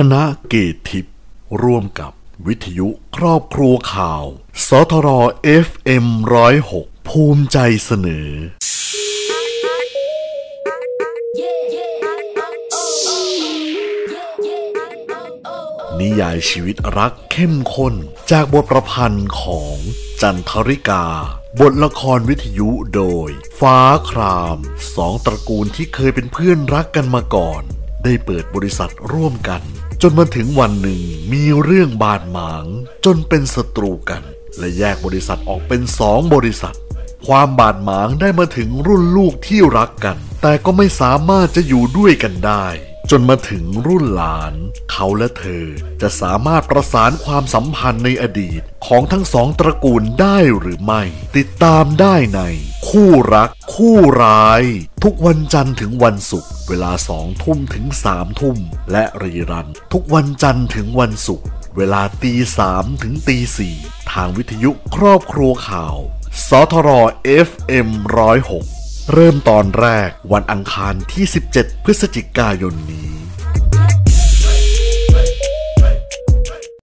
คณะเกตทิพย์ร่วมกับวิทยุครอบครัวข่าว สทร FM 106 ภูมิใจเสนอ นิยายชีวิตรักเข้มข้นจากบทประพันธ์ของจันทริกา บทละครวิทยุโดย ฟ้าคราม สองตระกูลที่เคยเป็นเพื่อนรักกันมาก่อน ได้เปิดบริษัทร่วมกัน จนมาถึงวันหนึ่งมีเรื่องบาดหมาง จนเป็นศัตรูกัน และแยกบริษัทออกเป็นสองบริษัท ความบาดหมางได้มาถึงรุ่นลูกที่รักกัน แต่ก็ไม่สามารถจะอยู่ด้วยกันได้ จนมาถึงรุ่นหลาน เขาและเธอจะสามารถประสานความสัมพันธ์ในอดีตของทั้งสองตระกูลได้หรือไม่ ติดตามได้ใน คู่รักคู่ร้าย ทุกวันจันทร์ถึงวันศุกร์เวลาสองทุ่มถึงสามทุ่ม และรีรัน ทุกวันจันทร์ถึงวันศุกร์เวลาตีสามถึงตีสี่ทางวิทยุครอบครัวข่าว สทร FM 106 เริ่มตอนแรกวันอังคารที่ 17 พฤศจิกายนนี้